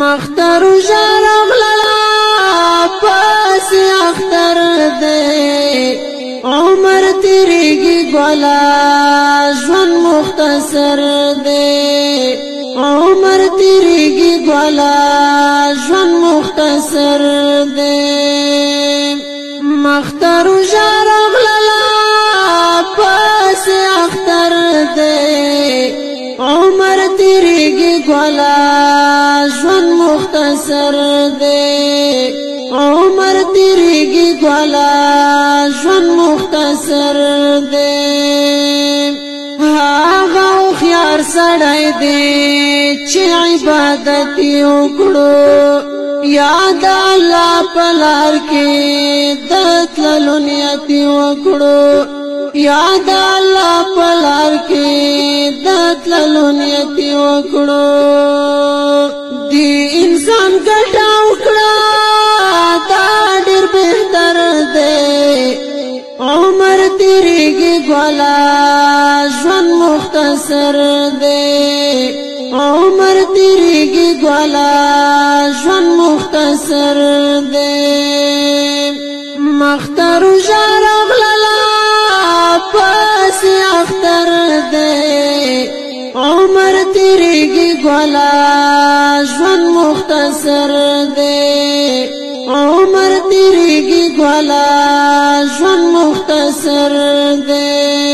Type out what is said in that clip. مختر شرم للا پاس اختر دے عمر تیریگی گولا جون مختصر دے عمر تیریگی گولا جون مختصر دے مختر شرم للا پاس اختر دے عمر تیریگی گولا سر دی عمر تیریږي ګلا ژوند مختصر دی هغه خيار سړی دی چې عبادت وکړو یاد الله پلار کې دتللو نیت وکړو یاد الله پلار کې دتللو نیت وکړو ګلا ژوند مختصر دی عمر تیریږي ګلا ژوند مختصر دی مختر جرب للا پس اختر دی عمر تیریږي ګلا ژوند مختصر دی عمر تیریږي ګوالا ژوند مختصر دی